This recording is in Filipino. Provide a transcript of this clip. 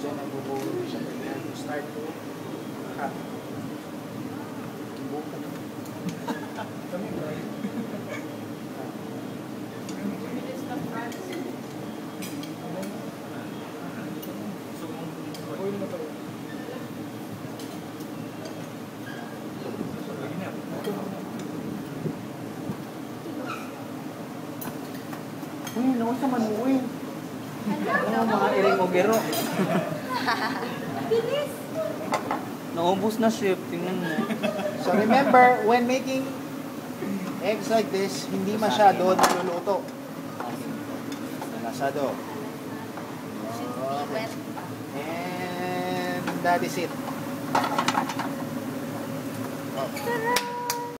start to cut. Kami ba? Oil na to. Uy, naku sa manuwi. Ano mga iring mo gero? Bilis! Naubos na chef, tingnan mo. So remember, when making eggs like this, hindi masyado niluluto. Masyado. Okay. And that is it. Oh.